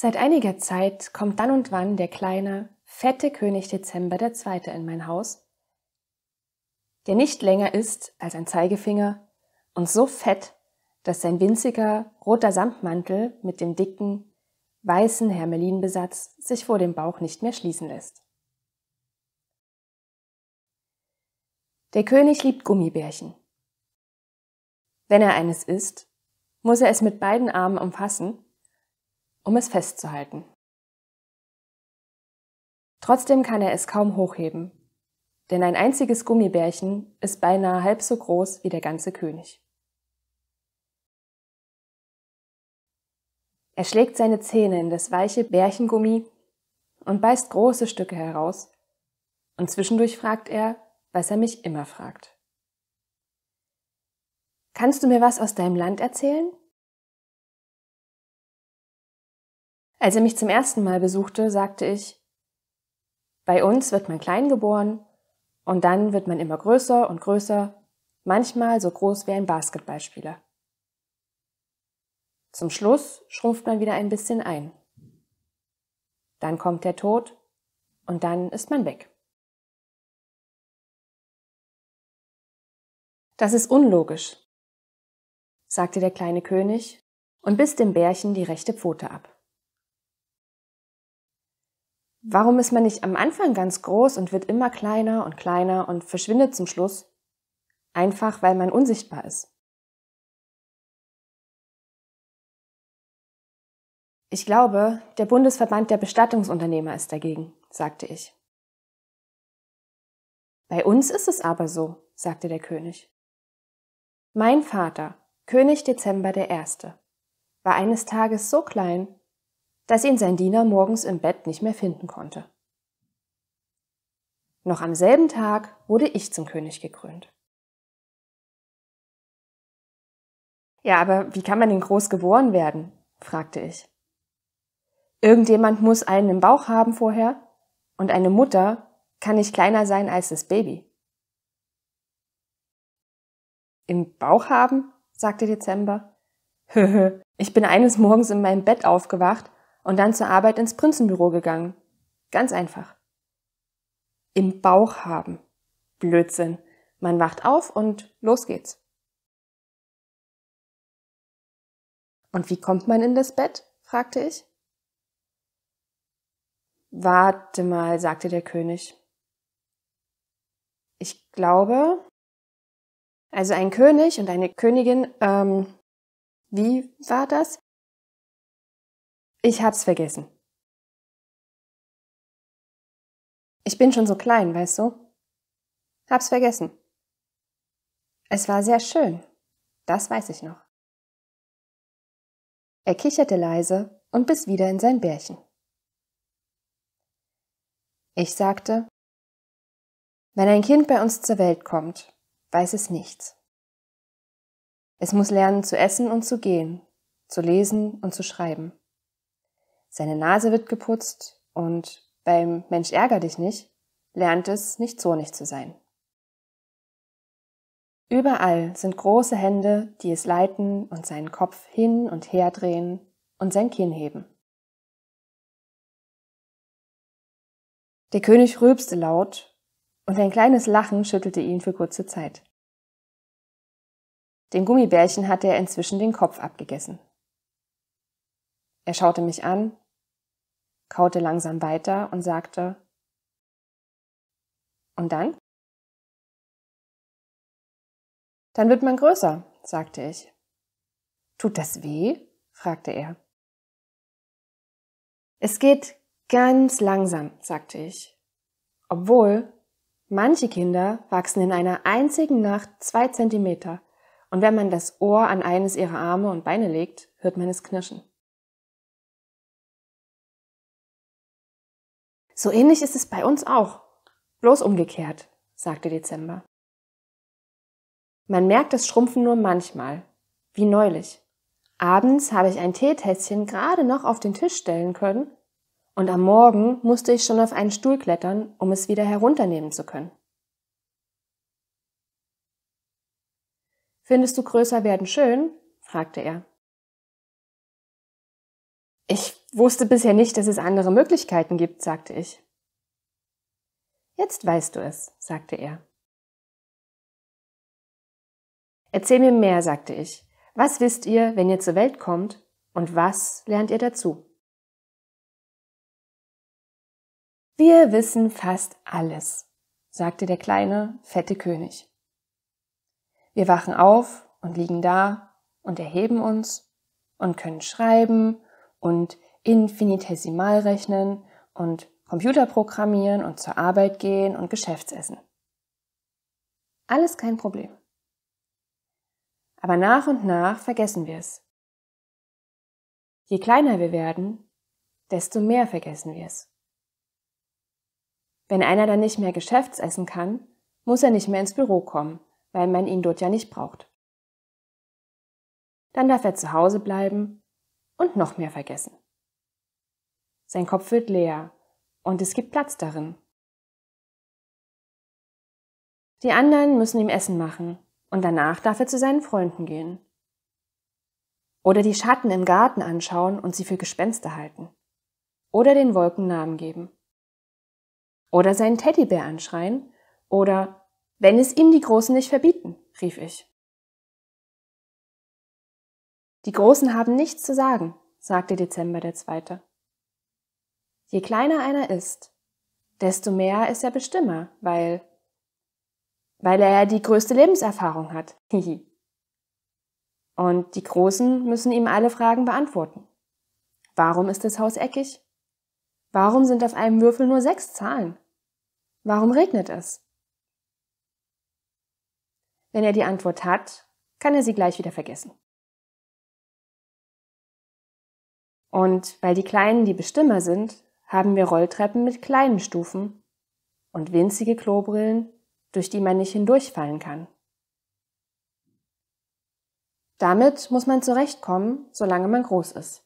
Seit einiger Zeit kommt dann und wann der kleine, fette König Dezember der Zweite in mein Haus, der nicht länger ist als ein Zeigefinger und so fett, dass sein winziger roter Samtmantel mit dem dicken, weißen Hermelinbesatz sich vor dem Bauch nicht mehr schließen lässt. Der König liebt Gummibärchen. Wenn er eines isst, muss er es mit beiden Armen umfassen, um es festzuhalten. Trotzdem kann er es kaum hochheben, denn ein einziges Gummibärchen ist beinahe halb so groß wie der ganze König. Er schlägt seine Zähne in das weiche Bärchengummi und beißt große Stücke heraus, und zwischendurch fragt er, was er mich immer fragt. Kannst du mir was aus deinem Land erzählen? Als er mich zum ersten Mal besuchte, sagte ich, bei uns wird man klein geboren und dann wird man immer größer und größer, manchmal so groß wie ein Basketballspieler. Zum Schluss schrumpft man wieder ein bisschen ein. Dann kommt der Tod und dann ist man weg. Das ist unlogisch, sagte der kleine König und biss dem Bärchen die rechte Pfote ab. Warum ist man nicht am Anfang ganz groß und wird immer kleiner und kleiner und verschwindet zum Schluss? Einfach weil man unsichtbar ist. Ich glaube, der Bundesverband der Bestattungsunternehmer ist dagegen, sagte ich. Bei uns ist es aber so, sagte der König. Mein Vater, König Dezember der Erste, war eines Tages so klein, dass ihn sein Diener morgens im Bett nicht mehr finden konnte. Noch am selben Tag wurde ich zum König gekrönt. Ja, aber wie kann man denn groß geboren werden? fragte ich. Irgendjemand muss einen im Bauch haben vorher und eine Mutter kann nicht kleiner sein als das Baby. Im Bauch haben? sagte Dezember. Höhö, ich bin eines Morgens in meinem Bett aufgewacht und dann zur Arbeit ins Prinzenbüro gegangen. Ganz einfach. Im Bauch haben. Blödsinn. Man wacht auf und los geht's. Und wie kommt man in das Bett? fragte ich. Warte mal, sagte der König. Ich glaube, also ein König und eine Königin, ähm, wie war das? Ich hab's vergessen. Ich bin schon so klein, weißt du? Hab's vergessen. Es war sehr schön. Das weiß ich noch. Er kicherte leise und biss wieder in sein Bärchen. Ich sagte, wenn ein Kind bei uns zur Welt kommt, weiß es nichts. Es muss lernen zu essen und zu gehen, zu lesen und zu schreiben. Seine Nase wird geputzt und beim Mensch ärger dich nicht lernt es, nicht zornig zu sein. Überall sind große Hände, die es leiten und seinen Kopf hin und her drehen und sein Kinn heben. Der König rülpste laut und ein kleines Lachen schüttelte ihn für kurze Zeit. Dem Gummibärchen hatte er inzwischen den Kopf abgegessen. Er schaute mich an, kaute langsam weiter und sagte, und dann? Dann wird man größer, sagte ich. Tut das weh? fragte er. Es geht Ganz langsam, sagte ich. Obwohl, manche Kinder wachsen in einer einzigen Nacht zwei Zentimeter, und wenn man das Ohr an eines ihrer Arme und Beine legt, hört man es knirschen. So ähnlich ist es bei uns auch, bloß umgekehrt, sagte Dezember. Man merkt das Schrumpfen nur manchmal, wie neulich. Abends habe ich ein Teetässchen gerade noch auf den Tisch stellen können und am Morgen musste ich schon auf einen Stuhl klettern, um es wieder herunternehmen zu können. Findest du größer werden schön? fragte er. Ich wusste bisher nicht, dass es andere Möglichkeiten gibt, sagte ich. Jetzt weißt du es, sagte er. Erzähl mir mehr, sagte ich. Was wisst ihr, wenn ihr zur Welt kommt, und was lernt ihr dazu? Wir wissen fast alles, sagte der kleine, fette König. Wir wachen auf und liegen da und erheben uns und können schreiben und infinitesimal rechnen und Computer programmieren und zur Arbeit gehen und Geschäftsessen. Alles kein Problem. Aber nach und nach vergessen wir es. Je kleiner wir werden, desto mehr vergessen wir es. Wenn einer dann nicht mehr Geschäftsessen kann, muss er nicht mehr ins Büro kommen, weil man ihn dort ja nicht braucht. Dann darf er zu Hause bleiben und noch mehr vergessen. Sein Kopf wird leer und es gibt Platz darin. Die anderen müssen ihm Essen machen und danach darf er zu seinen Freunden gehen. Oder die Schatten im Garten anschauen und sie für Gespenster halten. Oder den Wolken Namen geben. Oder seinen Teddybär anschreien. Oder wenn es ihm die Großen nicht verbieten, rief ich. Die Großen haben nichts zu sagen, sagte Dezember der Zweite. Je kleiner einer ist, desto mehr ist er Bestimmer, weil weil er die größte Lebenserfahrung hat. Und die Großen müssen ihm alle Fragen beantworten. Warum ist das Haus eckig? Warum sind auf einem Würfel nur sechs Zahlen? Warum regnet es? Wenn er die Antwort hat, kann er sie gleich wieder vergessen. Und weil die Kleinen die Bestimmer sind, haben wir Rolltreppen mit kleinen Stufen und winzige Klobrillen durch die man nicht hindurchfallen kann. Damit muss man zurechtkommen, solange man groß ist.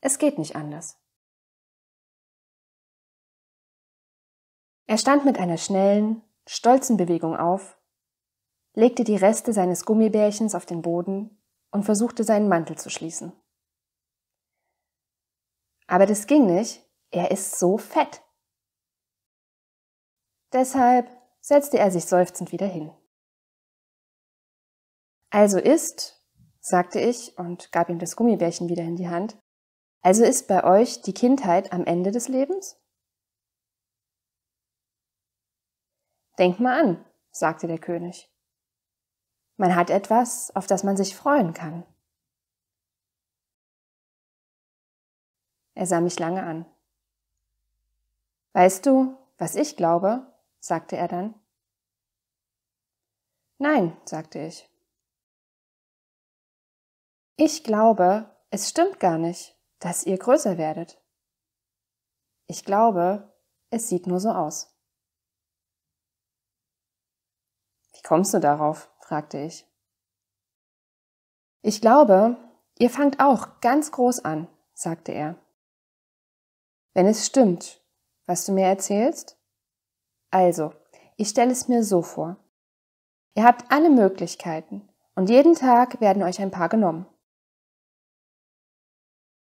Es geht nicht anders. Er stand mit einer schnellen, stolzen Bewegung auf, legte die Reste seines Gummibärchens auf den Boden und versuchte seinen Mantel zu schließen. Aber das ging nicht, er ist so fett. Deshalb setzte er sich seufzend wieder hin. Also ist, sagte ich und gab ihm das Gummibärchen wieder in die Hand, also ist bei euch die Kindheit am Ende des Lebens? Denk mal an, sagte der König. Man hat etwas, auf das man sich freuen kann. Er sah mich lange an. Weißt du, was ich glaube? sagte er dann. Nein, sagte ich. Ich glaube, es stimmt gar nicht, dass ihr größer werdet. Ich glaube, es sieht nur so aus. Wie kommst du darauf? fragte ich. Ich glaube, ihr fangt auch ganz groß an, sagte er. Wenn es stimmt, was du mir erzählst, also, ich stelle es mir so vor. Ihr habt alle Möglichkeiten und jeden Tag werden euch ein paar genommen.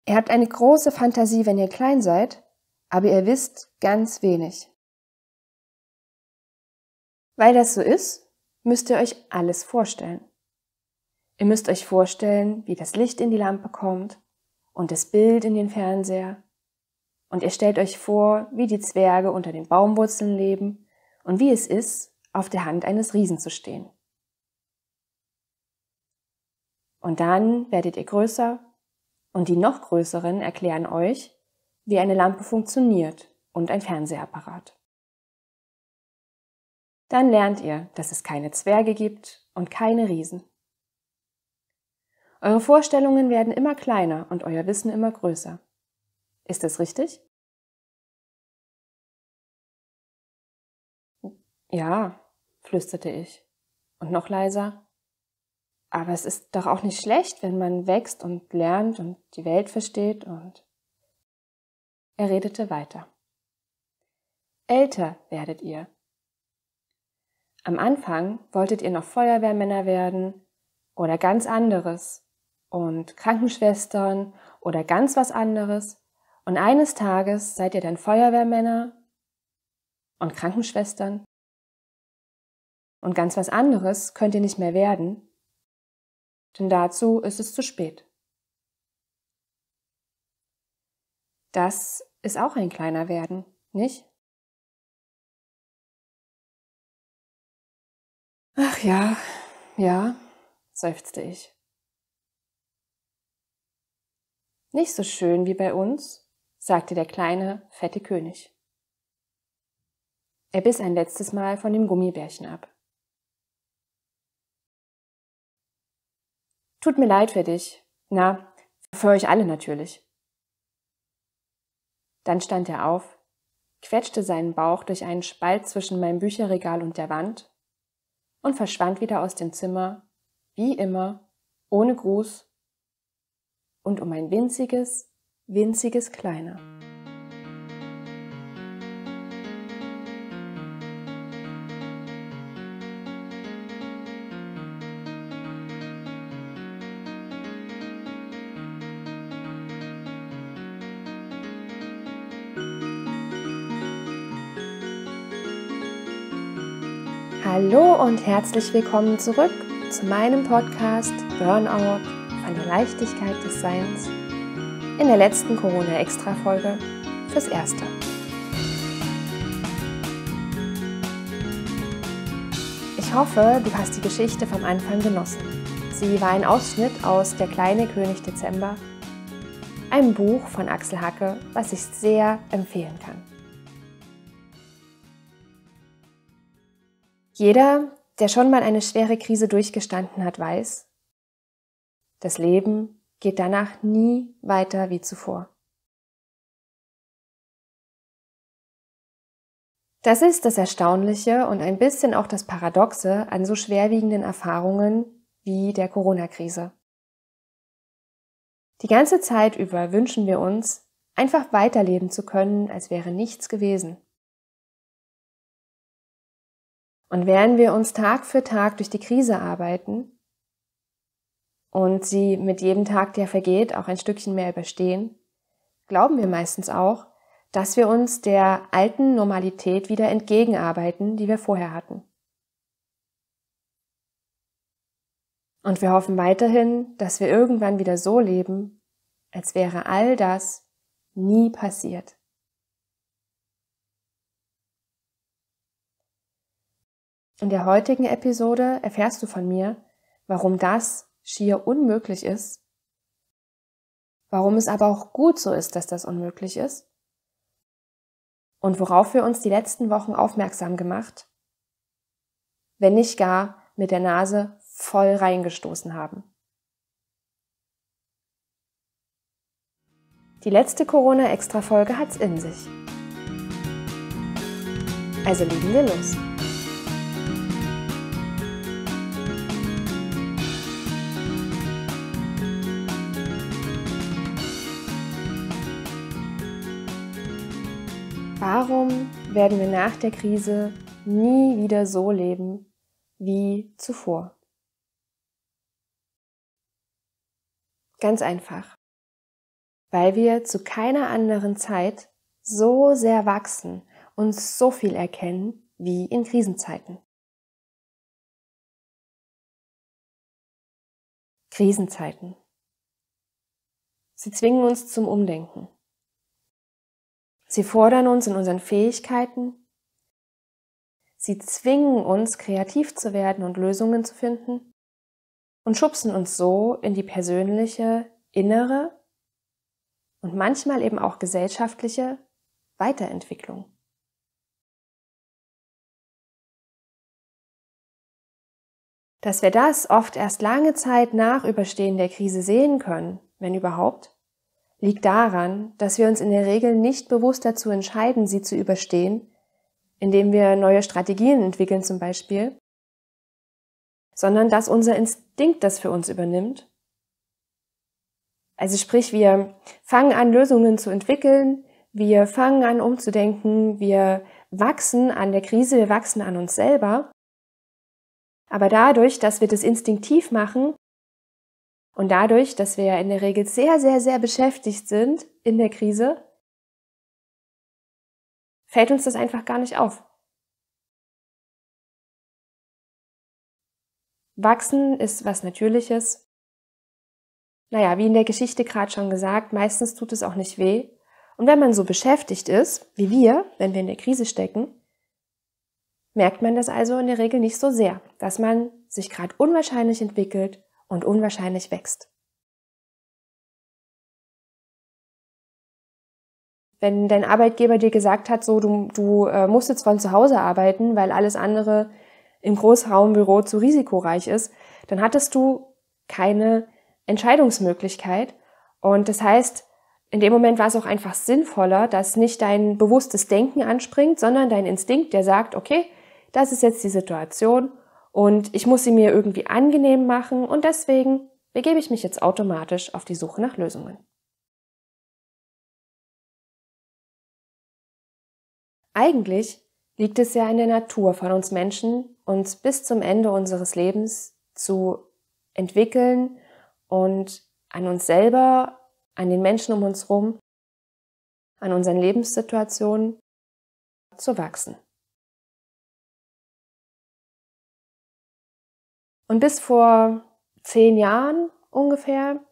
Ihr habt eine große Fantasie, wenn ihr klein seid, aber ihr wisst ganz wenig. Weil das so ist, müsst ihr euch alles vorstellen. Ihr müsst euch vorstellen, wie das Licht in die Lampe kommt und das Bild in den Fernseher und ihr stellt euch vor, wie die Zwerge unter den Baumwurzeln leben und wie es ist, auf der Hand eines Riesen zu stehen. Und dann werdet ihr größer und die noch größeren erklären euch, wie eine Lampe funktioniert und ein Fernsehapparat. Dann lernt ihr, dass es keine Zwerge gibt und keine Riesen. Eure Vorstellungen werden immer kleiner und euer Wissen immer größer. Ist das richtig? Ja, flüsterte ich. Und noch leiser. Aber es ist doch auch nicht schlecht, wenn man wächst und lernt und die Welt versteht und. Er redete weiter. Älter werdet ihr. Am Anfang wolltet ihr noch Feuerwehrmänner werden oder ganz anderes und Krankenschwestern oder ganz was anderes. Und eines Tages seid ihr dann Feuerwehrmänner und Krankenschwestern. Und ganz was anderes könnt ihr nicht mehr werden, denn dazu ist es zu spät. Das ist auch ein kleiner Werden, nicht? Ach ja, ja, seufzte ich. Nicht so schön wie bei uns, sagte der kleine, fette König. Er biss ein letztes Mal von dem Gummibärchen ab. Tut mir leid für dich. Na, für euch alle natürlich. Dann stand er auf, quetschte seinen Bauch durch einen Spalt zwischen meinem Bücherregal und der Wand und verschwand wieder aus dem Zimmer, wie immer, ohne Gruß und um ein winziges, winziges Kleiner. Hallo und herzlich willkommen zurück zu meinem Podcast Burnout von der Leichtigkeit des Seins in der letzten Corona-Extra-Folge fürs Erste. Ich hoffe, du hast die Geschichte vom Anfang genossen. Sie war ein Ausschnitt aus Der kleine König Dezember, einem Buch von Axel Hacke, was ich sehr empfehlen kann. Jeder, der schon mal eine schwere Krise durchgestanden hat, weiß, das Leben geht danach nie weiter wie zuvor. Das ist das Erstaunliche und ein bisschen auch das Paradoxe an so schwerwiegenden Erfahrungen wie der Corona-Krise. Die ganze Zeit über wünschen wir uns, einfach weiterleben zu können, als wäre nichts gewesen. Und während wir uns Tag für Tag durch die Krise arbeiten und sie mit jedem Tag, der vergeht, auch ein Stückchen mehr überstehen, glauben wir meistens auch, dass wir uns der alten Normalität wieder entgegenarbeiten, die wir vorher hatten. Und wir hoffen weiterhin, dass wir irgendwann wieder so leben, als wäre all das nie passiert. In der heutigen Episode erfährst du von mir, warum das schier unmöglich ist, warum es aber auch gut so ist, dass das unmöglich ist und worauf wir uns die letzten Wochen aufmerksam gemacht, wenn nicht gar mit der Nase voll reingestoßen haben. Die letzte Corona-Extra-Folge hat's in sich. Also legen wir los. Warum werden wir nach der Krise nie wieder so leben wie zuvor? Ganz einfach. Weil wir zu keiner anderen Zeit so sehr wachsen und so viel erkennen wie in Krisenzeiten. Krisenzeiten. Sie zwingen uns zum Umdenken. Sie fordern uns in unseren Fähigkeiten. Sie zwingen uns, kreativ zu werden und Lösungen zu finden und schubsen uns so in die persönliche, innere und manchmal eben auch gesellschaftliche Weiterentwicklung. Dass wir das oft erst lange Zeit nach Überstehen der Krise sehen können, wenn überhaupt, liegt daran, dass wir uns in der Regel nicht bewusst dazu entscheiden, sie zu überstehen, indem wir neue Strategien entwickeln zum Beispiel, sondern dass unser Instinkt das für uns übernimmt. Also sprich, wir fangen an, Lösungen zu entwickeln, wir fangen an, umzudenken, wir wachsen an der Krise, wir wachsen an uns selber. Aber dadurch, dass wir das instinktiv machen, Und dadurch, dass wir ja in der Regel sehr, sehr, sehr beschäftigt sind in der Krise, fällt uns das einfach gar nicht auf. Wachsen ist was Natürliches. Naja, wie in der Geschichte gerade schon gesagt, meistens tut es auch nicht weh. Und wenn man so beschäftigt ist, wie wir, wenn wir in der Krise stecken, merkt man das also in der Regel nicht so sehr, dass man sich gerade unwahrscheinlich entwickelt und unwahrscheinlich wächst. Wenn dein Arbeitgeber dir gesagt hat, so du, du äh, musst jetzt von zu Hause arbeiten, weil alles andere im Großraumbüro zu risikoreich ist, dann hattest du keine Entscheidungsmöglichkeit. Und das heißt, in dem Moment war es auch einfach sinnvoller, dass nicht dein bewusstes Denken anspringt, sondern dein Instinkt, der sagt, okay, das ist jetzt die Situation und ich muss sie mir irgendwie angenehm machen und deswegen begebe ich mich jetzt automatisch auf die Suche nach Lösungen. Eigentlich liegt es ja in der Natur von uns Menschen, uns bis zum Ende unseres Lebens zu entwickeln und an uns selber, an den Menschen um uns herum, an unseren Lebenssituationen zu wachsen. Und bis vor zehn Jahren ungefähr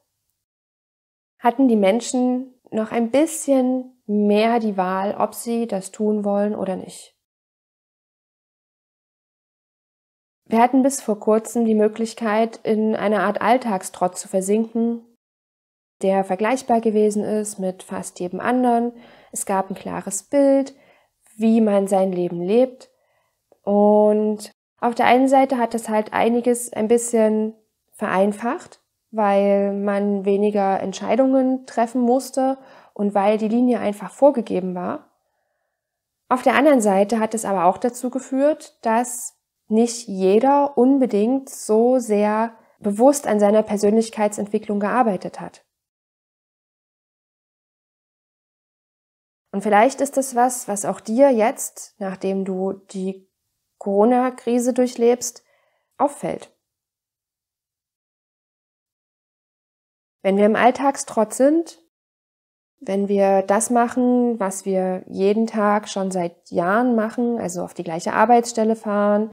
hatten die Menschen noch ein bisschen mehr die Wahl, ob sie das tun wollen oder nicht. Wir hatten bis vor kurzem die Möglichkeit, in eine Art Alltagstrott zu versinken, der vergleichbar gewesen ist mit fast jedem anderen. Es gab ein klares Bild, wie man sein Leben lebt. Und auf der einen Seite hat es halt einiges ein bisschen vereinfacht, weil man weniger Entscheidungen treffen musste und weil die Linie einfach vorgegeben war. Auf der anderen Seite hat es aber auch dazu geführt, dass nicht jeder unbedingt so sehr bewusst an seiner Persönlichkeitsentwicklung gearbeitet hat. Und vielleicht ist das was, was auch dir jetzt, nachdem du die Corona-Krise durchlebst, auffällt. Wenn wir im Alltagstrott sind, wenn wir das machen, was wir jeden Tag schon seit Jahren machen, also auf die gleiche Arbeitsstelle fahren,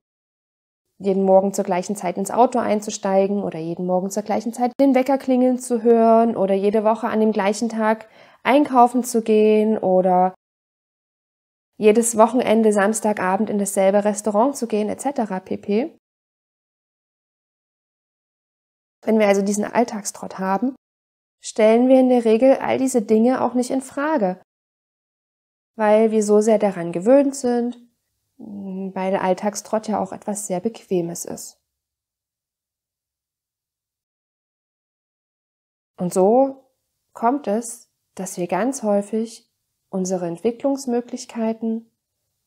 jeden Morgen zur gleichen Zeit ins Auto einzusteigen oder jeden Morgen zur gleichen Zeit den Wecker klingeln zu hören oder jede Woche an dem gleichen Tag einkaufen zu gehen oder jedes Wochenende Samstagabend in dasselbe Restaurant zu gehen, etc. pp. Wenn wir also diesen Alltagstrott haben, stellen wir in der Regel all diese Dinge auch nicht in Frage, weil wir so sehr daran gewöhnt sind, weil der Alltagstrott ja auch etwas sehr Bequemes ist. Und so kommt es, dass wir ganz häufig unsere Entwicklungsmöglichkeiten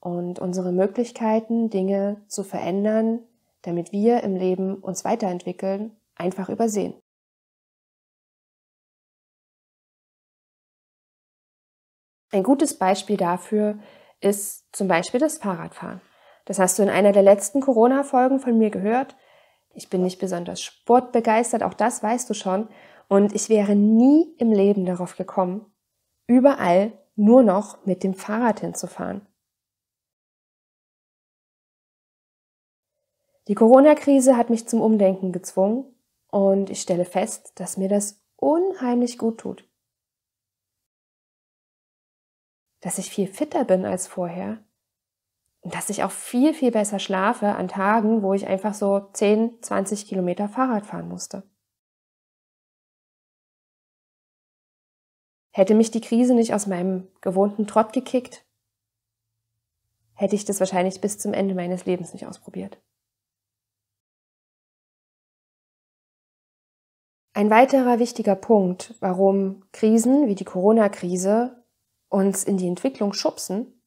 und unsere Möglichkeiten, Dinge zu verändern, damit wir im Leben uns weiterentwickeln, einfach übersehen. Ein gutes Beispiel dafür ist zum Beispiel das Fahrradfahren. Das hast du in einer der letzten Corona-Folgen von mir gehört. Ich bin nicht besonders sportbegeistert, auch das weißt du schon. Und ich wäre nie im Leben darauf gekommen, überall nur noch mit dem Fahrrad hinzufahren. Die Corona-Krise hat mich zum Umdenken gezwungen und ich stelle fest, dass mir das unheimlich gut tut. Dass ich viel fitter bin als vorher und dass ich auch viel, viel besser schlafe an Tagen, wo ich einfach so 10, 20 Kilometer Fahrrad fahren musste. Hätte mich die Krise nicht aus meinem gewohnten Trott gekickt, hätte ich das wahrscheinlich bis zum Ende meines Lebens nicht ausprobiert. Ein weiterer wichtiger Punkt, warum Krisen wie die Corona-Krise uns in die Entwicklung schubsen,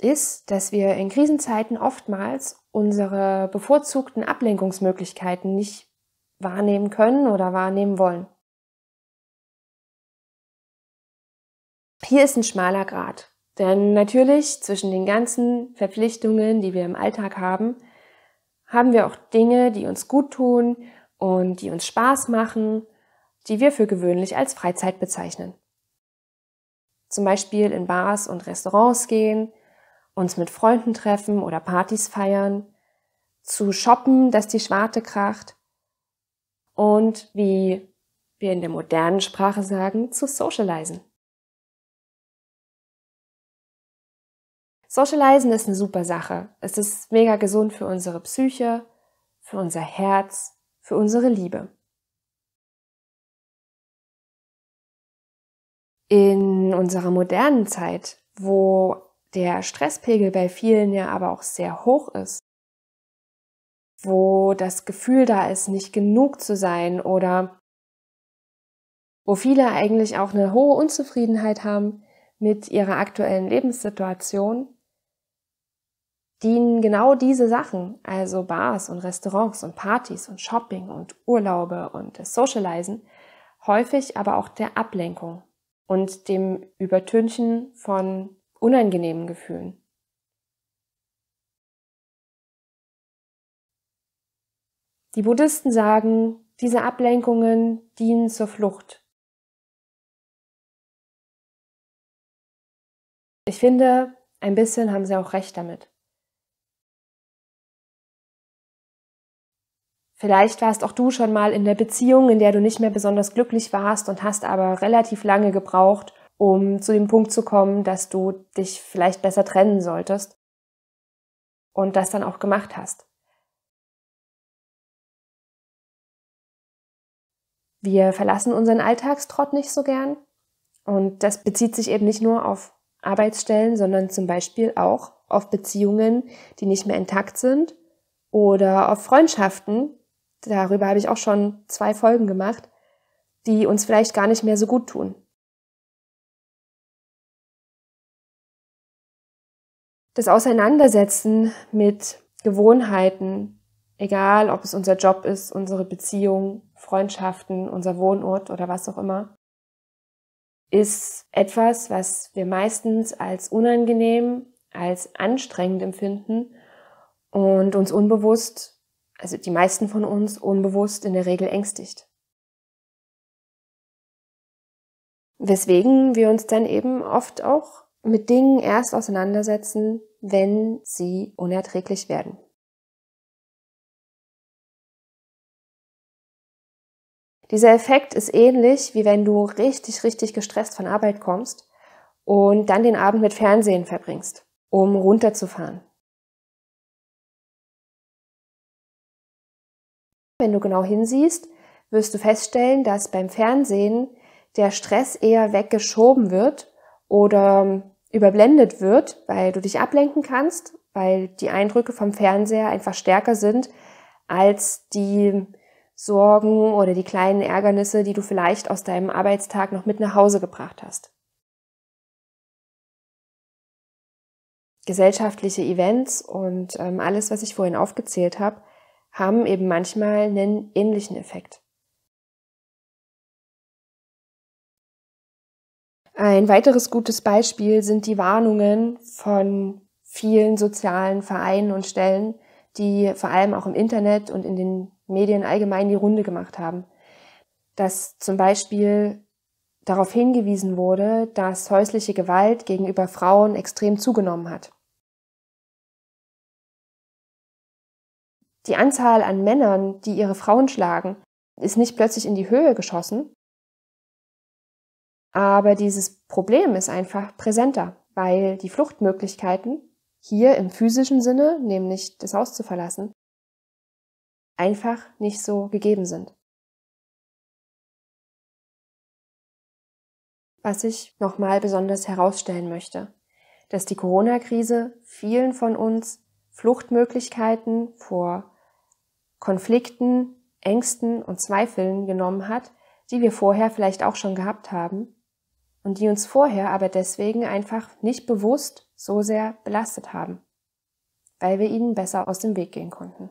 ist, dass wir in Krisenzeiten oftmals unsere bevorzugten Ablenkungsmöglichkeiten nicht wahrnehmen können oder wahrnehmen wollen. Hier ist ein schmaler Grad. Denn natürlich zwischen den ganzen Verpflichtungen, die wir im Alltag haben, haben wir auch Dinge, die uns gut tun und die uns Spaß machen, die wir für gewöhnlich als Freizeit bezeichnen. Zum Beispiel in Bars und Restaurants gehen, uns mit Freunden treffen oder Partys feiern, zu shoppen, dass die Schwarte kracht und wie wir in der modernen Sprache sagen, zu socialisen. Socialisen ist eine super Sache. Es ist mega gesund für unsere Psyche, für unser Herz, für unsere Liebe. In unserer modernen Zeit, wo der Stresspegel bei vielen ja aber auch sehr hoch ist, wo das Gefühl da ist, nicht genug zu sein oder wo viele eigentlich auch eine hohe Unzufriedenheit haben mit ihrer aktuellen Lebenssituation, dienen genau diese Sachen, also Bars und Restaurants und Partys und Shopping und Urlaube und das Socializen, häufig aber auch der Ablenkung und dem Übertünchen von unangenehmen Gefühlen. Die Buddhisten sagen, diese Ablenkungen dienen zur Flucht. Ich finde, ein bisschen haben sie auch recht damit. Vielleicht warst auch du schon mal in der Beziehung, in der du nicht mehr besonders glücklich warst und hast aber relativ lange gebraucht, um zu dem Punkt zu kommen, dass du dich vielleicht besser trennen solltest und das dann auch gemacht hast. Wir verlassen unseren Alltagstrott nicht so gern und das bezieht sich eben nicht nur auf Arbeitsstellen, sondern zum Beispiel auch auf Beziehungen, die nicht mehr intakt sind oder auf Freundschaften, darüber habe ich auch schon zwei Folgen gemacht, die uns vielleicht gar nicht mehr so gut tun. Das Auseinandersetzen mit Gewohnheiten, egal ob es unser Job ist, unsere Beziehung, Freundschaften, unser Wohnort oder was auch immer, ist etwas, was wir meistens als unangenehm, als anstrengend empfinden und uns unbewusst also die meisten von uns unbewusst in der Regel ängstigt. Weswegen wir uns dann eben oft auch mit Dingen erst auseinandersetzen, wenn sie unerträglich werden. Dieser Effekt ist ähnlich, wie wenn du richtig, richtig gestresst von Arbeit kommst und dann den Abend mit Fernsehen verbringst, um runterzufahren. Wenn du genau hinsiehst, wirst du feststellen, dass beim Fernsehen der Stress eher weggeschoben wird oder überblendet wird, weil du dich ablenken kannst, weil die Eindrücke vom Fernseher einfach stärker sind als die Sorgen oder die kleinen Ärgernisse, die du vielleicht aus deinem Arbeitstag noch mit nach Hause gebracht hast. Gesellschaftliche Events und ähm, alles, was ich vorhin aufgezählt habe, haben eben manchmal einen ähnlichen Effekt. Ein weiteres gutes Beispiel sind die Warnungen von vielen sozialen Vereinen und Stellen, die vor allem auch im Internet und in den Medien allgemein die Runde gemacht haben. Dass zum Beispiel darauf hingewiesen wurde, dass häusliche Gewalt gegenüber Frauen extrem zugenommen hat. Die Anzahl an Männern, die ihre Frauen schlagen, ist nicht plötzlich in die Höhe geschossen. Aber dieses Problem ist einfach präsenter, weil die Fluchtmöglichkeiten hier im physischen Sinne, nämlich das Haus zu verlassen, einfach nicht so gegeben sind. Was ich nochmal besonders herausstellen möchte, dass die Corona-Krise vielen von uns Fluchtmöglichkeiten vor Konflikten, Ängsten und Zweifeln genommen hat, die wir vorher vielleicht auch schon gehabt haben und die uns vorher aber deswegen einfach nicht bewusst so sehr belastet haben, weil wir ihnen besser aus dem Weg gehen konnten.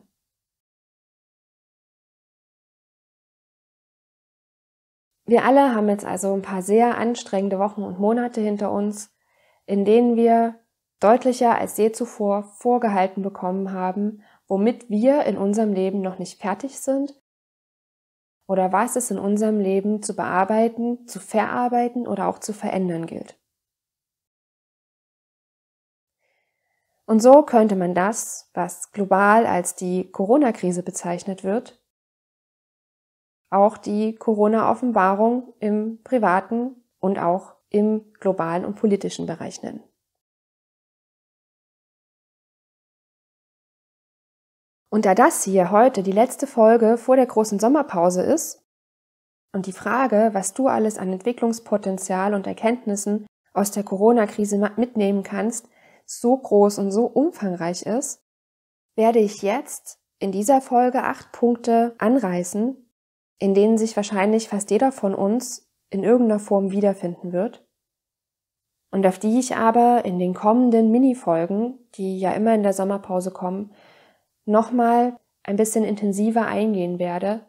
Wir alle haben jetzt also ein paar sehr anstrengende Wochen und Monate hinter uns, in denen wir deutlicher als je zuvor vorgehalten bekommen haben, womit wir in unserem Leben noch nicht fertig sind oder was es in unserem Leben zu bearbeiten, zu verarbeiten oder auch zu verändern gilt. Und so könnte man das, was global als die Corona-Krise bezeichnet wird, auch die Corona-Offenbarung im privaten und auch im globalen und politischen Bereich nennen. Und da das hier heute die letzte Folge vor der großen Sommerpause ist und die Frage, was du alles an Entwicklungspotenzial und Erkenntnissen aus der Corona-Krise mitnehmen kannst, so groß und so umfangreich ist, werde ich jetzt in dieser Folge acht Punkte anreißen, in denen sich wahrscheinlich fast jeder von uns in irgendeiner Form wiederfinden wird und auf die ich aber in den kommenden Mini-Folgen, die ja immer in der Sommerpause kommen, nochmal ein bisschen intensiver eingehen werde,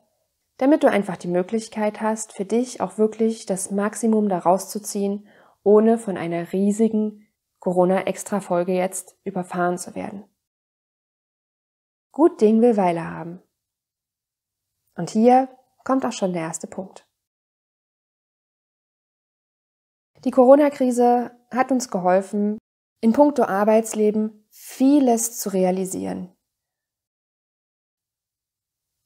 damit du einfach die Möglichkeit hast, für dich auch wirklich das Maximum daraus zu ziehen, ohne von einer riesigen Corona-Extra-Folge jetzt überfahren zu werden. Gut Ding will Weile haben. Und hier kommt auch schon der erste Punkt. Die Corona-Krise hat uns geholfen, in puncto Arbeitsleben vieles zu realisieren.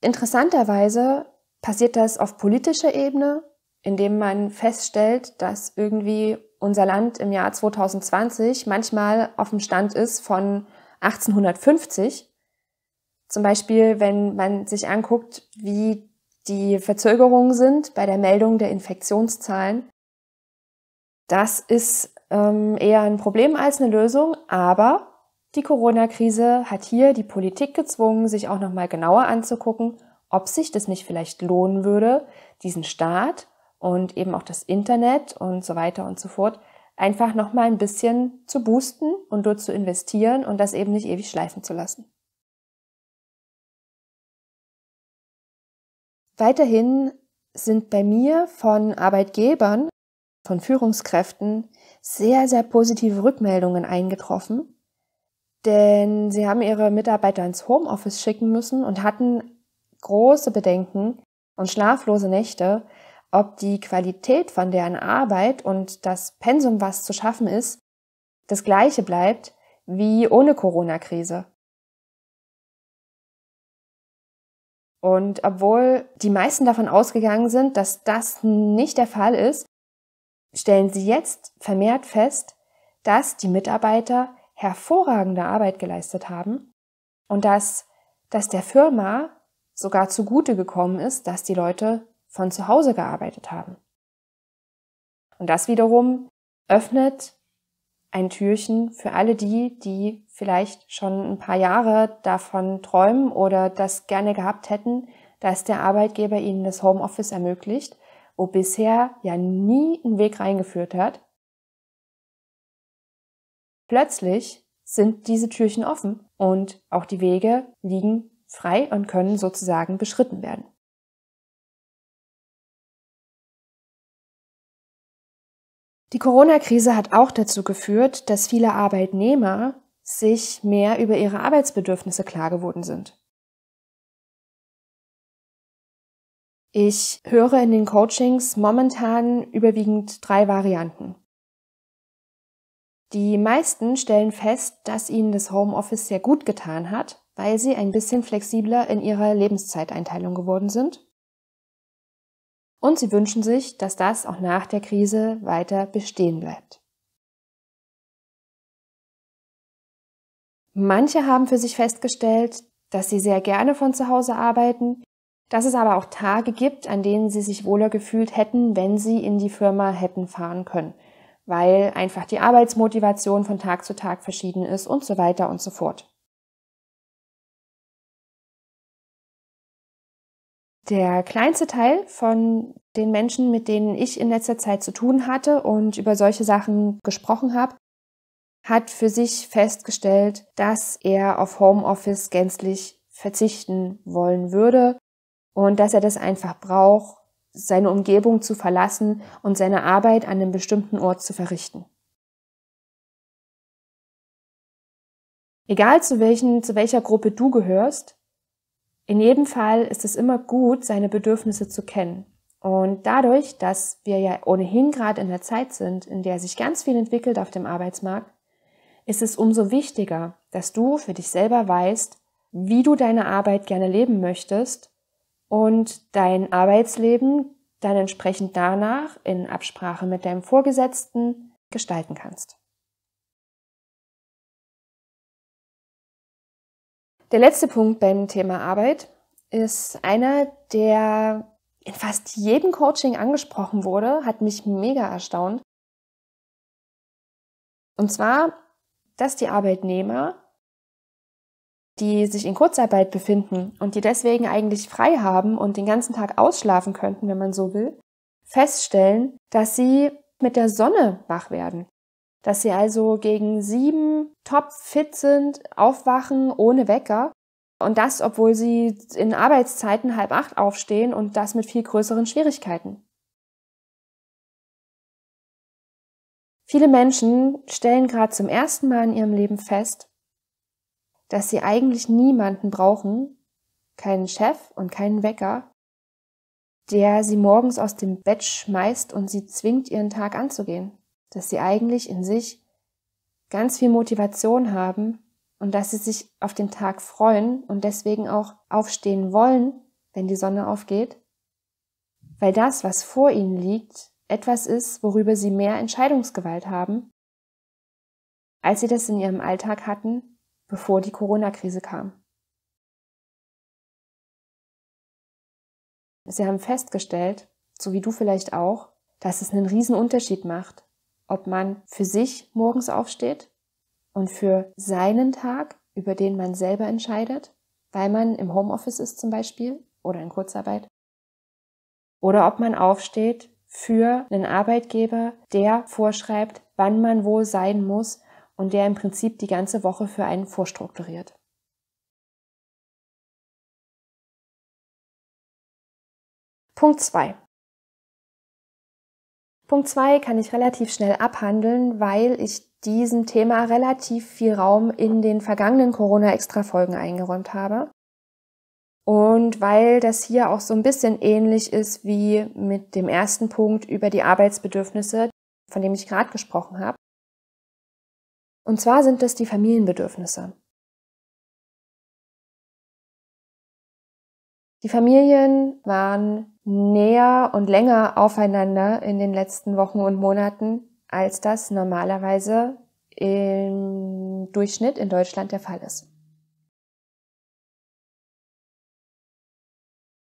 Interessanterweise passiert das auf politischer Ebene, indem man feststellt, dass irgendwie unser Land im Jahr 2020 manchmal auf dem Stand ist von 1850. Zum Beispiel, wenn man sich anguckt, wie die Verzögerungen sind bei der Meldung der Infektionszahlen. Das ist ähm, eher ein Problem als eine Lösung, aber die Corona-Krise hat hier die Politik gezwungen, sich auch nochmal genauer anzugucken, ob sich das nicht vielleicht lohnen würde, diesen Staat und eben auch das Internet und so weiter und so fort einfach nochmal ein bisschen zu boosten und dort zu investieren und das eben nicht ewig schleifen zu lassen. Weiterhin sind bei mir von Arbeitgebern, von Führungskräften sehr, sehr positive Rückmeldungen eingetroffen, denn sie haben ihre Mitarbeiter ins Homeoffice schicken müssen und hatten große Bedenken und schlaflose Nächte, ob die Qualität von deren Arbeit und das Pensum, was zu schaffen ist, das gleiche bleibt wie ohne Corona-Krise. Und obwohl die meisten davon ausgegangen sind, dass das nicht der Fall ist, stellen sie jetzt vermehrt fest, dass die Mitarbeiter hervorragende Arbeit geleistet haben und dass, dass der Firma sogar zugute gekommen ist, dass die Leute von zu Hause gearbeitet haben. Und das wiederum öffnet ein Türchen für alle die, die vielleicht schon ein paar Jahre davon träumen oder das gerne gehabt hätten, dass der Arbeitgeber ihnen das Homeoffice ermöglicht, wo bisher ja nie ein Weg reingeführt hat Plötzlich sind diese Türchen offen und auch die Wege liegen frei und können sozusagen beschritten werden. Die Corona-Krise hat auch dazu geführt, dass viele Arbeitnehmer sich mehr über ihre Arbeitsbedürfnisse klar geworden sind. Ich höre in den Coachings momentan überwiegend drei Varianten. Die meisten stellen fest, dass ihnen das Homeoffice sehr gut getan hat, weil sie ein bisschen flexibler in ihrer Lebenszeiteinteilung geworden sind. Und sie wünschen sich, dass das auch nach der Krise weiter bestehen bleibt. Manche haben für sich festgestellt, dass sie sehr gerne von zu Hause arbeiten, dass es aber auch Tage gibt, an denen sie sich wohler gefühlt hätten, wenn sie in die Firma hätten fahren können weil einfach die Arbeitsmotivation von Tag zu Tag verschieden ist und so weiter und so fort. Der kleinste Teil von den Menschen, mit denen ich in letzter Zeit zu tun hatte und über solche Sachen gesprochen habe, hat für sich festgestellt, dass er auf Homeoffice gänzlich verzichten wollen würde und dass er das einfach braucht, seine Umgebung zu verlassen und seine Arbeit an einem bestimmten Ort zu verrichten. Egal zu welchen, zu welcher Gruppe du gehörst, In jedem Fall ist es immer gut, seine Bedürfnisse zu kennen. Und dadurch, dass wir ja ohnehin gerade in der Zeit sind, in der sich ganz viel entwickelt auf dem Arbeitsmarkt, ist es umso wichtiger, dass du für dich selber weißt, wie du deine Arbeit gerne leben möchtest und dein Arbeitsleben dann entsprechend danach in Absprache mit deinem Vorgesetzten gestalten kannst. Der letzte Punkt beim Thema Arbeit ist einer, der in fast jedem Coaching angesprochen wurde, hat mich mega erstaunt. Und zwar, dass die Arbeitnehmer, die sich in Kurzarbeit befinden und die deswegen eigentlich frei haben und den ganzen Tag ausschlafen könnten, wenn man so will, feststellen, dass sie mit der Sonne wach werden. Dass sie also gegen sieben top fit sind, aufwachen ohne Wecker und das, obwohl sie in Arbeitszeiten halb acht aufstehen und das mit viel größeren Schwierigkeiten. Viele Menschen stellen gerade zum ersten Mal in ihrem Leben fest, dass sie eigentlich niemanden brauchen, keinen Chef und keinen Wecker, der sie morgens aus dem Bett schmeißt und sie zwingt, ihren Tag anzugehen. Dass sie eigentlich in sich ganz viel Motivation haben und dass sie sich auf den Tag freuen und deswegen auch aufstehen wollen, wenn die Sonne aufgeht, weil das, was vor ihnen liegt, etwas ist, worüber sie mehr Entscheidungsgewalt haben, als sie das in ihrem Alltag hatten, bevor die Corona-Krise kam. Sie haben festgestellt, so wie du vielleicht auch, dass es einen riesen Unterschied macht, ob man für sich morgens aufsteht und für seinen Tag, über den man selber entscheidet, weil man im Homeoffice ist zum Beispiel oder in Kurzarbeit. Oder ob man aufsteht für einen Arbeitgeber, der vorschreibt, wann man wo sein muss und der im Prinzip die ganze Woche für einen vorstrukturiert. Punkt 2. Punkt 2 kann ich relativ schnell abhandeln, weil ich diesem Thema relativ viel Raum in den vergangenen Corona-Extra-Folgen eingeräumt habe. Und weil das hier auch so ein bisschen ähnlich ist wie mit dem ersten Punkt über die Arbeitsbedürfnisse, von dem ich gerade gesprochen habe. Und zwar sind das die Familienbedürfnisse. Die Familien waren näher und länger aufeinander in den letzten Wochen und Monaten als das normalerweise im Durchschnitt in Deutschland der Fall ist.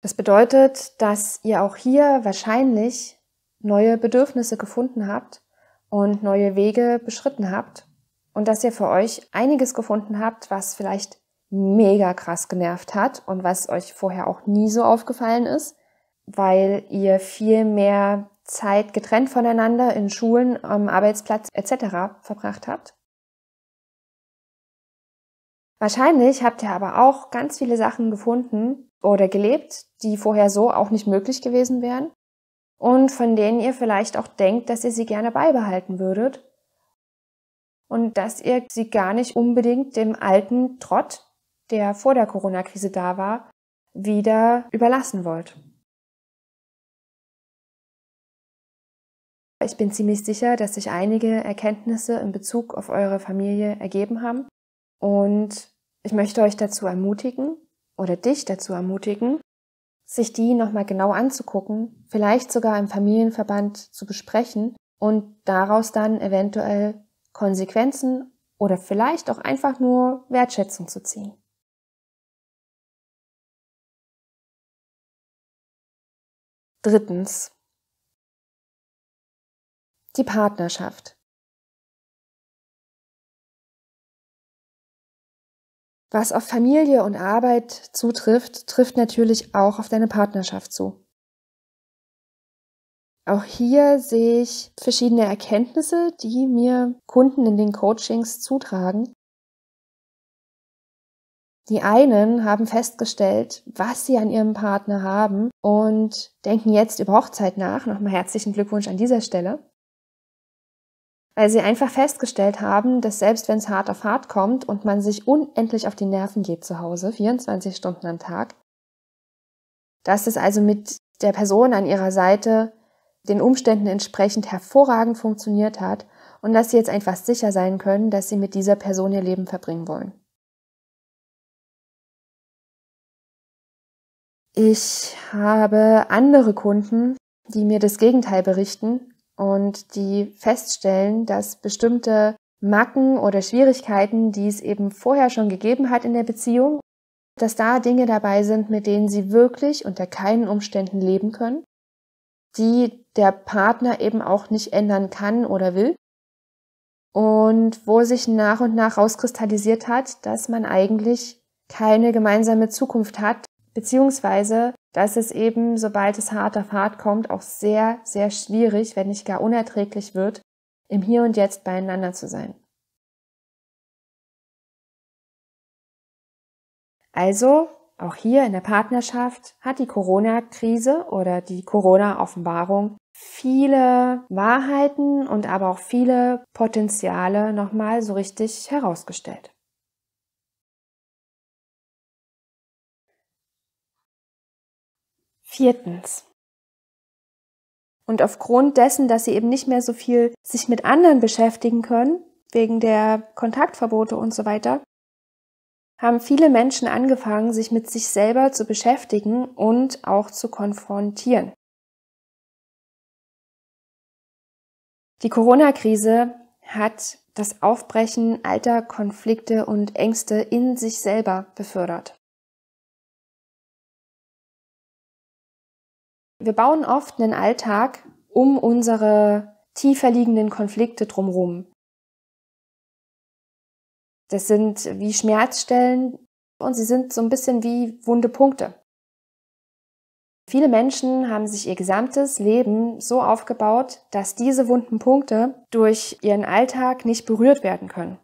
Das bedeutet, dass ihr auch hier wahrscheinlich neue Bedürfnisse gefunden habt und neue Wege beschritten habt und dass ihr für euch einiges gefunden habt, was vielleicht mega krass genervt hat und was euch vorher auch nie so aufgefallen ist, weil ihr viel mehr Zeit getrennt voneinander in Schulen, am Arbeitsplatz etc. verbracht habt. Wahrscheinlich habt ihr aber auch ganz viele Sachen gefunden oder gelebt, die vorher so auch nicht möglich gewesen wären und von denen ihr vielleicht auch denkt, dass ihr sie gerne beibehalten würdet und dass ihr sie gar nicht unbedingt dem alten Trott, der vor der Corona-Krise da war, wieder überlassen wollt. Ich bin ziemlich sicher, dass sich einige Erkenntnisse in Bezug auf eure Familie ergeben haben. Und ich möchte euch dazu ermutigen oder dich dazu ermutigen, sich die nochmal genau anzugucken, vielleicht sogar im Familienverband zu besprechen und daraus dann eventuell Konsequenzen oder vielleicht auch einfach nur Wertschätzung zu ziehen. Drittens, die Partnerschaft. Was auf Familie und Arbeit zutrifft, trifft natürlich auch auf deine Partnerschaft zu. Auch hier sehe ich verschiedene Erkenntnisse, die mir Kunden in den Coachings zutragen. Die einen haben festgestellt, was sie an ihrem Partner haben und denken jetzt über Hochzeit nach. Nochmal herzlichen Glückwunsch an dieser Stelle weil sie einfach festgestellt haben, dass selbst wenn es hart auf hart kommt und man sich unendlich auf die Nerven geht zu Hause, 24 Stunden am Tag, dass es also mit der Person an ihrer Seite den Umständen entsprechend hervorragend funktioniert hat und dass sie jetzt einfach sicher sein können, dass sie mit dieser Person ihr Leben verbringen wollen. Ich habe andere Kunden, die mir das Gegenteil berichten und die feststellen, dass bestimmte Macken oder Schwierigkeiten, die es eben vorher schon gegeben hat in der Beziehung, dass da Dinge dabei sind, mit denen sie wirklich unter keinen Umständen leben können, die der Partner eben auch nicht ändern kann oder will und wo sich nach und nach rauskristallisiert hat, dass man eigentlich keine gemeinsame Zukunft hat, beziehungsweise dass es eben, sobald es hart auf hart kommt, auch sehr, sehr schwierig, wenn nicht gar unerträglich wird, im Hier und Jetzt beieinander zu sein. Also, auch hier in der Partnerschaft hat die Corona-Krise oder die Corona-Offenbarung viele Wahrheiten und aber auch viele Potenziale nochmal so richtig herausgestellt. Viertens. Und aufgrund dessen, dass sie eben nicht mehr so viel sich mit anderen beschäftigen können, wegen der Kontaktverbote und so weiter, haben viele Menschen angefangen, sich mit sich selber zu beschäftigen und auch zu konfrontieren. Die Corona-Krise hat das Aufbrechen alter Konflikte und Ängste in sich selber befördert. Wir bauen oft einen Alltag um unsere tiefer liegenden Konflikte drumherum. Das sind wie Schmerzstellen und sie sind so ein bisschen wie wunde Punkte. Viele Menschen haben sich ihr gesamtes Leben so aufgebaut, dass diese wunden Punkte durch ihren Alltag nicht berührt werden können.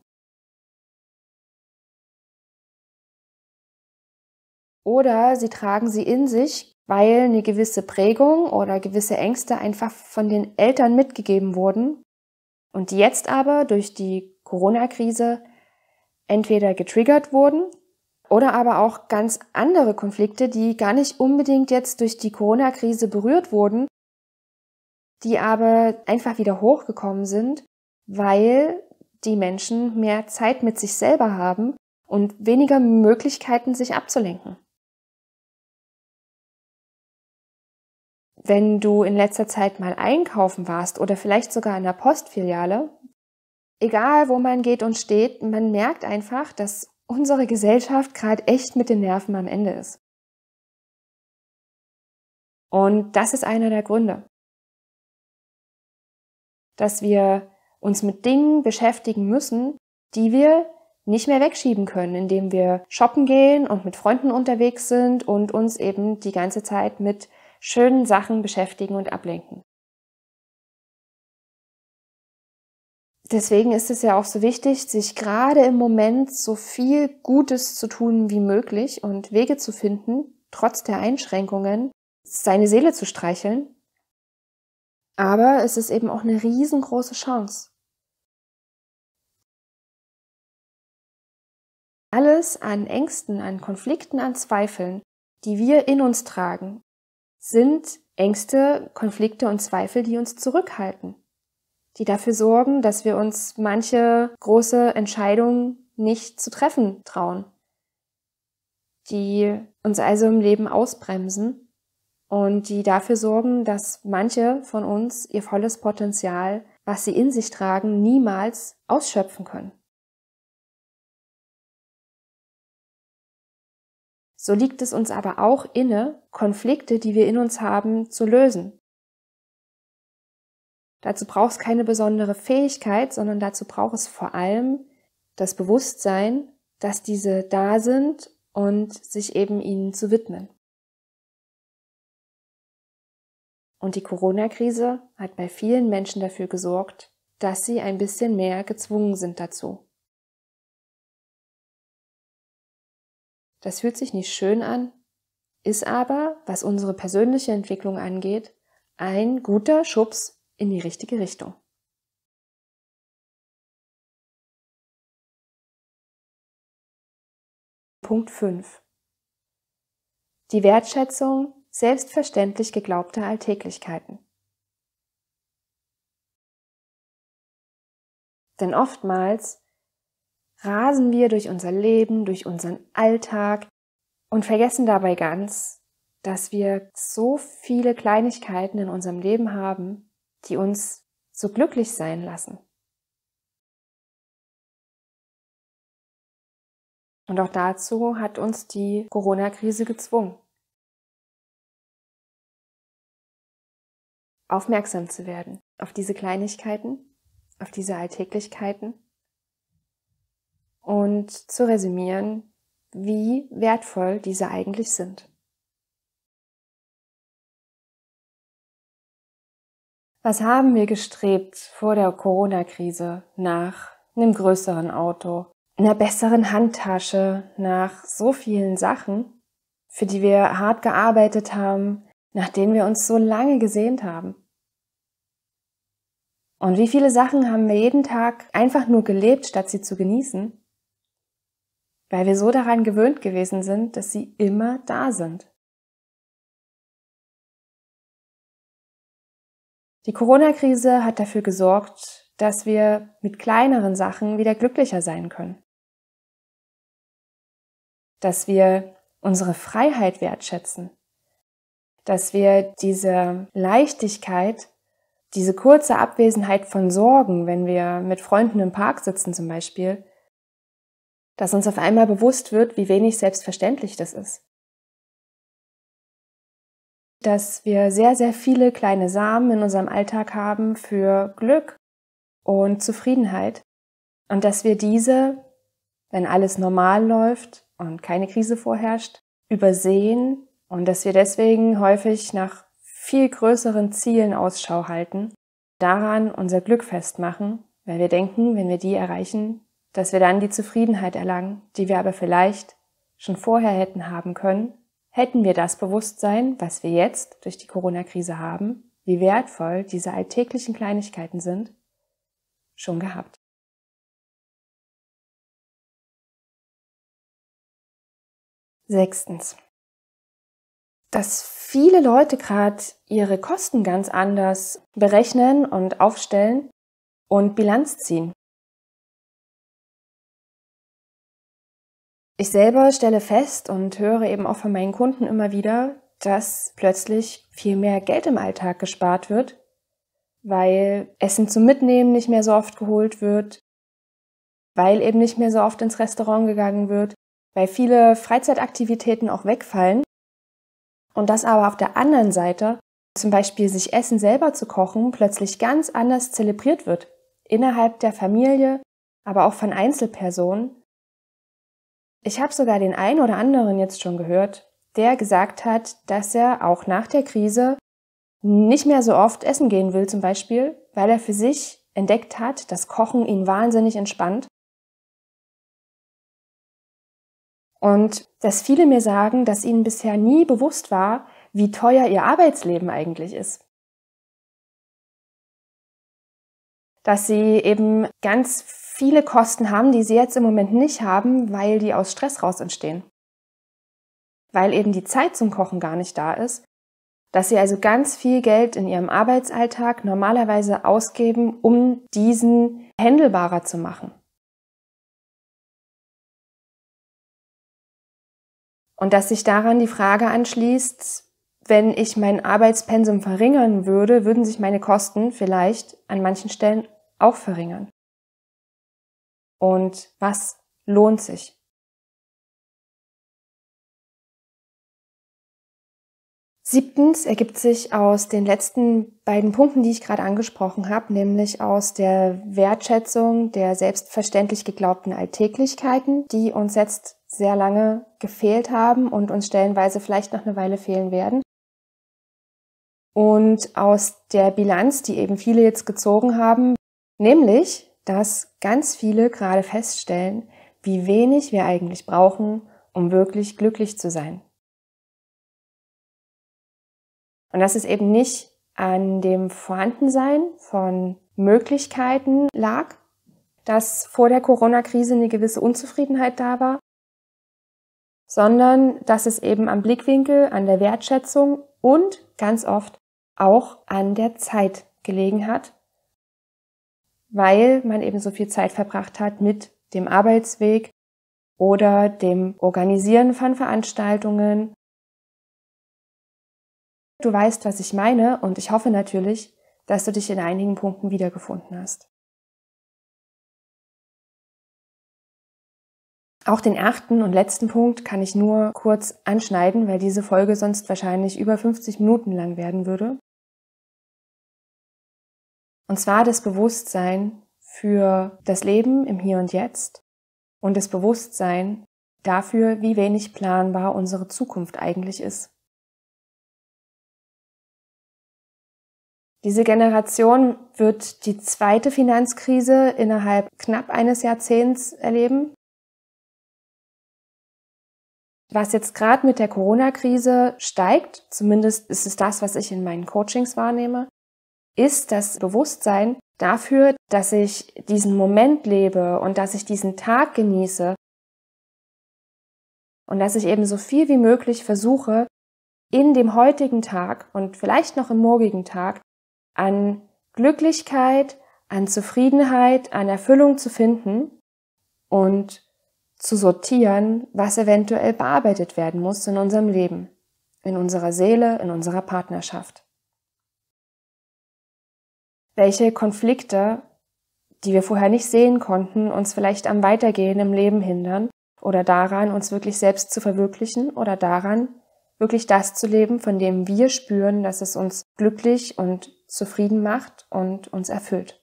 Oder sie tragen sie in sich, weil eine gewisse Prägung oder gewisse Ängste einfach von den Eltern mitgegeben wurden und die jetzt aber durch die Corona-Krise entweder getriggert wurden oder aber auch ganz andere Konflikte, die gar nicht unbedingt jetzt durch die Corona-Krise berührt wurden, die aber einfach wieder hochgekommen sind, weil die Menschen mehr Zeit mit sich selber haben und weniger Möglichkeiten, sich abzulenken. wenn du in letzter Zeit mal einkaufen warst oder vielleicht sogar in der Postfiliale, egal wo man geht und steht, man merkt einfach, dass unsere Gesellschaft gerade echt mit den Nerven am Ende ist. Und das ist einer der Gründe, dass wir uns mit Dingen beschäftigen müssen, die wir nicht mehr wegschieben können, indem wir shoppen gehen und mit Freunden unterwegs sind und uns eben die ganze Zeit mit schönen Sachen beschäftigen und ablenken. Deswegen ist es ja auch so wichtig, sich gerade im Moment so viel Gutes zu tun wie möglich und Wege zu finden, trotz der Einschränkungen, seine Seele zu streicheln. Aber es ist eben auch eine riesengroße Chance. Alles an Ängsten, an Konflikten, an Zweifeln, die wir in uns tragen, sind Ängste, Konflikte und Zweifel, die uns zurückhalten, die dafür sorgen, dass wir uns manche große Entscheidungen nicht zu treffen trauen, die uns also im Leben ausbremsen und die dafür sorgen, dass manche von uns ihr volles Potenzial, was sie in sich tragen, niemals ausschöpfen können. So liegt es uns aber auch inne, Konflikte, die wir in uns haben, zu lösen. Dazu braucht es keine besondere Fähigkeit, sondern dazu braucht es vor allem das Bewusstsein, dass diese da sind und sich eben ihnen zu widmen. Und die Corona-Krise hat bei vielen Menschen dafür gesorgt, dass sie ein bisschen mehr gezwungen sind dazu. Das fühlt sich nicht schön an, ist aber, was unsere persönliche Entwicklung angeht, ein guter Schubs in die richtige Richtung. Punkt 5. Die Wertschätzung selbstverständlich geglaubte Alltäglichkeiten. Denn oftmals rasen wir durch unser Leben, durch unseren Alltag und vergessen dabei ganz, dass wir so viele Kleinigkeiten in unserem Leben haben, die uns so glücklich sein lassen. Und auch dazu hat uns die Corona-Krise gezwungen. Aufmerksam zu werden auf diese Kleinigkeiten, auf diese Alltäglichkeiten und zu resümieren, wie wertvoll diese eigentlich sind. Was haben wir gestrebt vor der Corona-Krise nach einem größeren Auto, einer besseren Handtasche, nach so vielen Sachen, für die wir hart gearbeitet haben, nach denen wir uns so lange gesehnt haben? Und wie viele Sachen haben wir jeden Tag einfach nur gelebt, statt sie zu genießen? Weil wir so daran gewöhnt gewesen sind, dass sie immer da sind. Die Corona-Krise hat dafür gesorgt, dass wir mit kleineren Sachen wieder glücklicher sein können. Dass wir unsere Freiheit wertschätzen. Dass wir diese Leichtigkeit, diese kurze Abwesenheit von Sorgen, wenn wir mit Freunden im Park sitzen zum Beispiel, dass uns auf einmal bewusst wird, wie wenig selbstverständlich das ist dass wir sehr, sehr viele kleine Samen in unserem Alltag haben für Glück und Zufriedenheit. Und dass wir diese, wenn alles normal läuft und keine Krise vorherrscht, übersehen und dass wir deswegen häufig nach viel größeren Zielen Ausschau halten, daran unser Glück festmachen, weil wir denken, wenn wir die erreichen, dass wir dann die Zufriedenheit erlangen, die wir aber vielleicht schon vorher hätten haben können Hätten wir das Bewusstsein, was wir jetzt durch die Corona-Krise haben, wie wertvoll diese alltäglichen Kleinigkeiten sind, schon gehabt. Sechstens. Dass viele Leute gerade ihre Kosten ganz anders berechnen und aufstellen und Bilanz ziehen. Ich selber stelle fest und höre eben auch von meinen Kunden immer wieder, dass plötzlich viel mehr Geld im Alltag gespart wird, weil Essen zum Mitnehmen nicht mehr so oft geholt wird, weil eben nicht mehr so oft ins Restaurant gegangen wird, weil viele Freizeitaktivitäten auch wegfallen und dass aber auf der anderen Seite zum Beispiel sich Essen selber zu kochen plötzlich ganz anders zelebriert wird. Innerhalb der Familie, aber auch von Einzelpersonen ich habe sogar den einen oder anderen jetzt schon gehört, der gesagt hat, dass er auch nach der Krise nicht mehr so oft essen gehen will zum Beispiel, weil er für sich entdeckt hat, dass Kochen ihn wahnsinnig entspannt. Und dass viele mir sagen, dass ihnen bisher nie bewusst war, wie teuer ihr Arbeitsleben eigentlich ist. Dass sie eben ganz viele Kosten haben, die sie jetzt im Moment nicht haben, weil die aus Stress raus entstehen. Weil eben die Zeit zum Kochen gar nicht da ist, dass sie also ganz viel Geld in ihrem Arbeitsalltag normalerweise ausgeben, um diesen händelbarer zu machen. Und dass sich daran die Frage anschließt, wenn ich mein Arbeitspensum verringern würde, würden sich meine Kosten vielleicht an manchen Stellen auch verringern und was lohnt sich. Siebtens ergibt sich aus den letzten beiden Punkten, die ich gerade angesprochen habe, nämlich aus der Wertschätzung der selbstverständlich geglaubten Alltäglichkeiten, die uns jetzt sehr lange gefehlt haben und uns stellenweise vielleicht noch eine Weile fehlen werden. Und aus der Bilanz, die eben viele jetzt gezogen haben, nämlich dass ganz viele gerade feststellen, wie wenig wir eigentlich brauchen, um wirklich glücklich zu sein. Und dass es eben nicht an dem Vorhandensein von Möglichkeiten lag, dass vor der Corona-Krise eine gewisse Unzufriedenheit da war, sondern dass es eben am Blickwinkel, an der Wertschätzung und ganz oft auch an der Zeit gelegen hat, weil man eben so viel Zeit verbracht hat mit dem Arbeitsweg oder dem Organisieren von Veranstaltungen. Du weißt, was ich meine und ich hoffe natürlich, dass du dich in einigen Punkten wiedergefunden hast. Auch den achten und letzten Punkt kann ich nur kurz anschneiden, weil diese Folge sonst wahrscheinlich über 50 Minuten lang werden würde. Und zwar das Bewusstsein für das Leben im Hier und Jetzt und das Bewusstsein dafür, wie wenig planbar unsere Zukunft eigentlich ist. Diese Generation wird die zweite Finanzkrise innerhalb knapp eines Jahrzehnts erleben was jetzt gerade mit der Corona-Krise steigt, zumindest ist es das, was ich in meinen Coachings wahrnehme, ist das Bewusstsein dafür, dass ich diesen Moment lebe und dass ich diesen Tag genieße und dass ich eben so viel wie möglich versuche, in dem heutigen Tag und vielleicht noch im morgigen Tag an Glücklichkeit, an Zufriedenheit, an Erfüllung zu finden und zu sortieren, was eventuell bearbeitet werden muss in unserem Leben, in unserer Seele, in unserer Partnerschaft. Welche Konflikte, die wir vorher nicht sehen konnten, uns vielleicht am Weitergehen im Leben hindern oder daran, uns wirklich selbst zu verwirklichen oder daran, wirklich das zu leben, von dem wir spüren, dass es uns glücklich und zufrieden macht und uns erfüllt.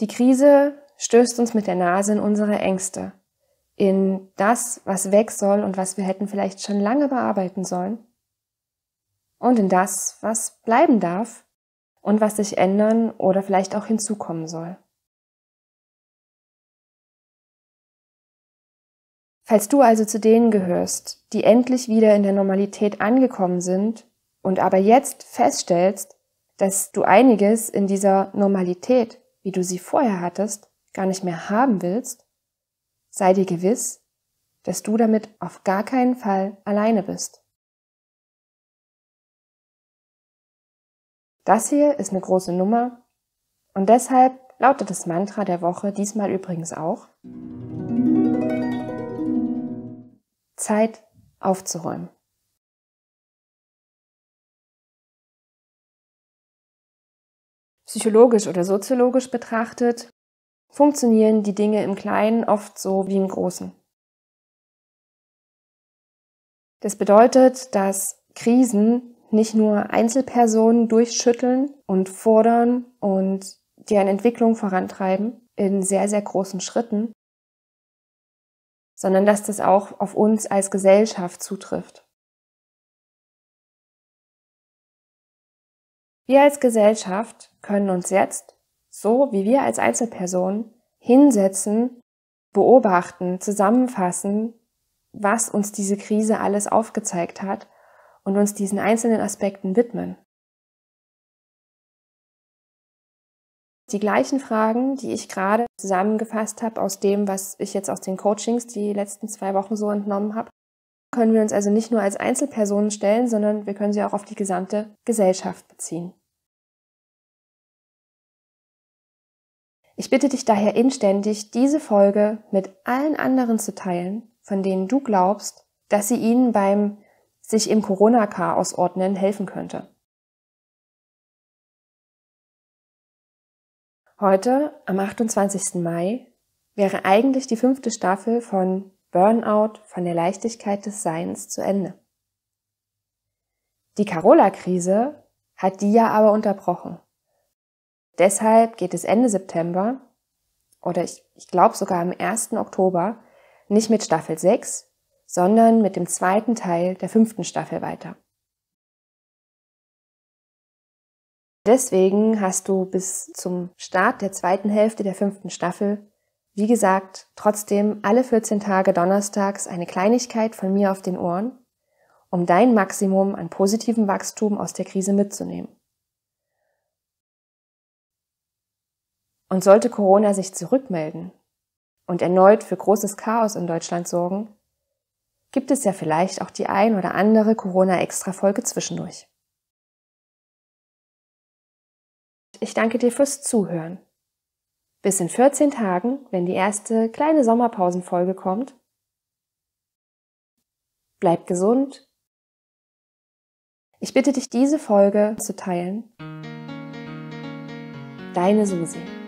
Die Krise stößt uns mit der Nase in unsere Ängste, in das, was weg soll und was wir hätten vielleicht schon lange bearbeiten sollen, und in das, was bleiben darf und was sich ändern oder vielleicht auch hinzukommen soll. Falls du also zu denen gehörst, die endlich wieder in der Normalität angekommen sind und aber jetzt feststellst, dass du einiges in dieser Normalität wie du sie vorher hattest, gar nicht mehr haben willst, sei dir gewiss, dass du damit auf gar keinen Fall alleine bist. Das hier ist eine große Nummer und deshalb lautet das Mantra der Woche diesmal übrigens auch Zeit aufzuräumen. Psychologisch oder soziologisch betrachtet funktionieren die Dinge im Kleinen oft so wie im Großen. Das bedeutet, dass Krisen nicht nur Einzelpersonen durchschütteln und fordern und deren Entwicklung vorantreiben in sehr, sehr großen Schritten, sondern dass das auch auf uns als Gesellschaft zutrifft. Wir als Gesellschaft können uns jetzt, so wie wir als Einzelperson, hinsetzen, beobachten, zusammenfassen, was uns diese Krise alles aufgezeigt hat und uns diesen einzelnen Aspekten widmen. Die gleichen Fragen, die ich gerade zusammengefasst habe aus dem, was ich jetzt aus den Coachings die letzten zwei Wochen so entnommen habe, können wir uns also nicht nur als Einzelpersonen stellen, sondern wir können sie auch auf die gesamte Gesellschaft beziehen. Ich bitte dich daher inständig, diese Folge mit allen anderen zu teilen, von denen du glaubst, dass sie ihnen beim sich im Corona-Chaos ordnen helfen könnte. Heute, am 28. Mai, wäre eigentlich die fünfte Staffel von Burnout von der Leichtigkeit des Seins zu Ende. Die Carola-Krise hat die ja aber unterbrochen. Deshalb geht es Ende September oder ich, ich glaube sogar am 1. Oktober nicht mit Staffel 6, sondern mit dem zweiten Teil der fünften Staffel weiter. Deswegen hast du bis zum Start der zweiten Hälfte der fünften Staffel, wie gesagt, trotzdem alle 14 Tage donnerstags eine Kleinigkeit von mir auf den Ohren, um dein Maximum an positivem Wachstum aus der Krise mitzunehmen. Und sollte Corona sich zurückmelden und erneut für großes Chaos in Deutschland sorgen, gibt es ja vielleicht auch die ein oder andere Corona-Extra-Folge zwischendurch. Ich danke dir fürs Zuhören. Bis in 14 Tagen, wenn die erste kleine Sommerpausenfolge kommt. Bleib gesund. Ich bitte dich, diese Folge zu teilen. Deine Susi.